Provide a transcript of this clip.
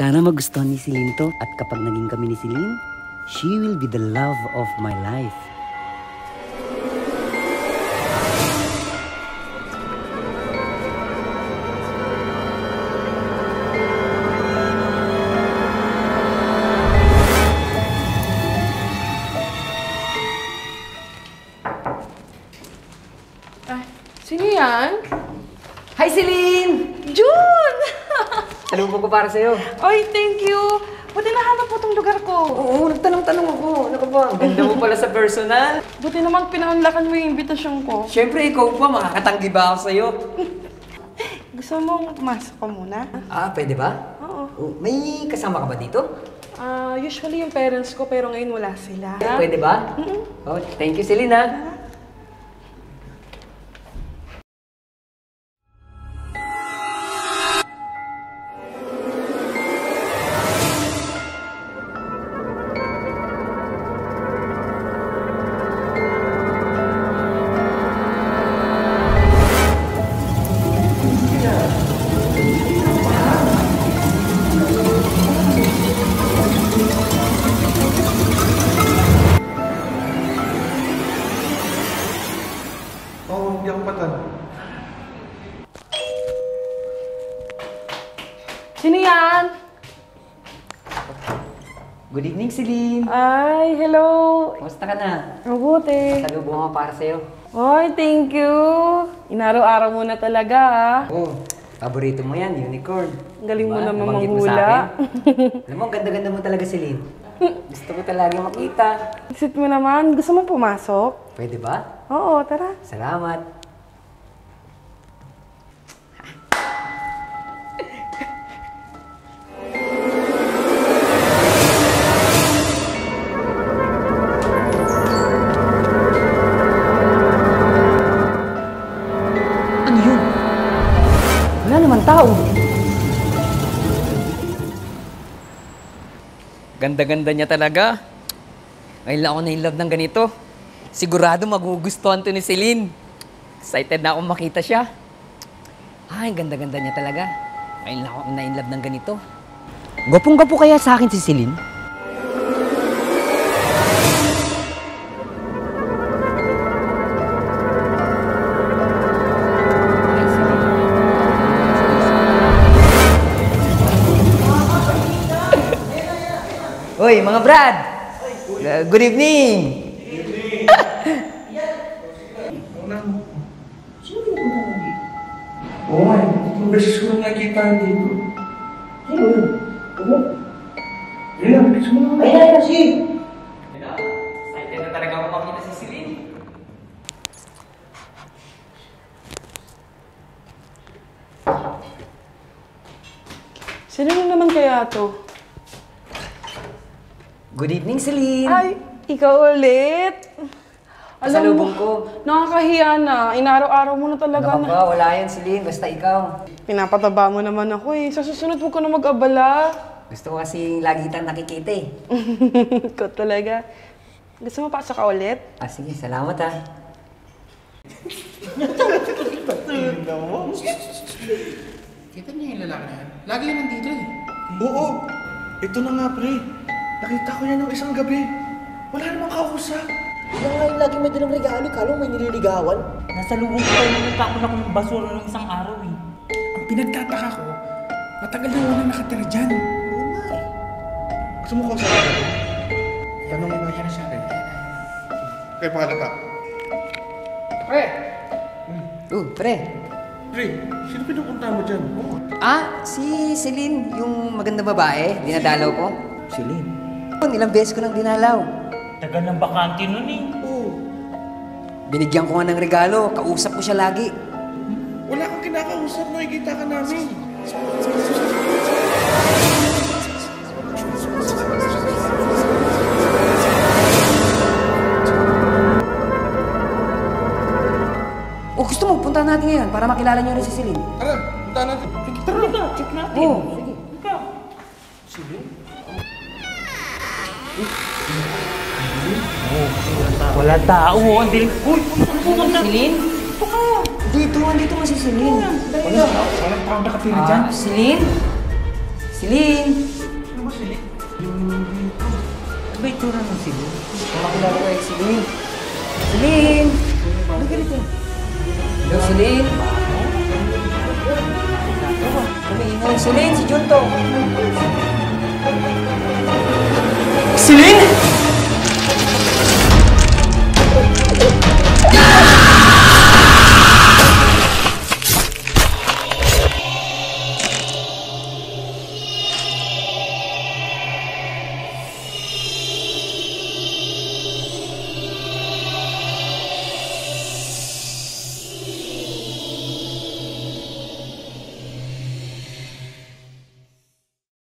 Sana magustuhan ni Celine to at kapag naging kami ni Celine, she will be the love of my life. Ay, sino yan? Hi Celine! June! Salubong ko para sa'yo. Oy, thank you. Buti nahanap mo tong lugar ko. Oo, nagtanong-tanong ako. Ano ka ba? Ganda mo pala sa personal. Buti naman pinaunlakan mo yung imbitasyon ko. Siyempre, ikaw pa. Makakatanggi ba ako sa'yo? Gusto mong pumasok ka muna? Ah, pwede ba? Oo. Oh, May kasama ka ba dito? Ah, usually yung parents ko pero ngayon wala sila. Pwede ba? Oh, thank you, Celine, ha? Sino yan? Good evening, Celine. Ay, hello. Kumusta ka na? Mabuti. Salubong ako para sa'yo. Oy, thank you. Inaraw-araw mo na talaga, ah. Oh, paborito mo yan, unicorn. Ang galing mo naman Nabanggit mo manghula. akin. Alam mo, ang ganda-ganda mo talaga, Celine. Gusto ko talaga makita. Exit mo naman. Gusto mo pumasok? Pwede ba? Oo, tara. Salamat. Naman tao. Ganda-ganda niya talaga. Ngayon lang ako na-inlove ng ganito. Sigurado magugustuhan to ni Celine. Excited na akong makita siya. Ay, ganda-ganda niya talaga. Ngayon lang ako na-inlove ng ganito. Gwapong-gwapo kaya sa akin si Celine? Uy, mga Brad! Uh, good evening! Oo nga, itong beses ko na nakita dito. Sino yun? Ano? Yan lang, gusto mo naman. Ay, ay, si! Excited na talaga ako makita si Celine. Sino na naman kaya to? Good evening, Celine! Ay, ikaw ulit. Pasalubong ko. nakakahiya na. Inaraw-araw mo na talaga Ano ka na. ba? Wala yan, Celine. Basta ikaw. Pinapataba mo naman ako eh. Sa susunod huwag ka na mag-abala. Gusto ko kasi lagi kitang nakikita eh. Ikaw talaga. Gusto mo pasok ka ulit? Ah, sige. Salamat ah. Kita niya yung lalaki na yan. Lagi yan nandito eh. Oo, ito na nga pre. Nakita ko yan ng isang gabi. Wala namang kausap. Kaya nga yung lagi may dalang regalo, kalo may nililigawan. Nasa lubong ko tayo nagkakon ako ng basura ng isang araw eh. Ang pinagtataka ko, matagal na wala nakatira dyan. Oo nga eh. Gusto mo kausap ka Kaya natin. na siya rin. Kaya pangalata. Pre! Oh, pre. Pre, sino pinupunta mo dyan? Oo. Ah, si Celine, yung maganda babae, dinadalaw ko. Celine? Ilang beses ko nang dinalaw. Tagal ng bakante nun eh. Oo. Binigyan ko nga ng regalo, kausap ko siya lagi. Wala kang kinakausap, nakikita ka namin. O gusto mo, punta natin ngayon para makilala niyo rin si Celine. Tara, punta natin. Halika, check natin. Oo. Halika. Wala tao. Wala tao. Uy! Pupunta! Silin? Ito ka! Dito, andito nga si Wala tao. Wala tao dyan. Silin? Silin? Ano ba Silin? Dito. Ano ba itura ng Silin? Wala kilala ko yung Silin. Silin! Ano ka? Hello, Silin? Kumiingon. Silin, si Junto. Silin! Céline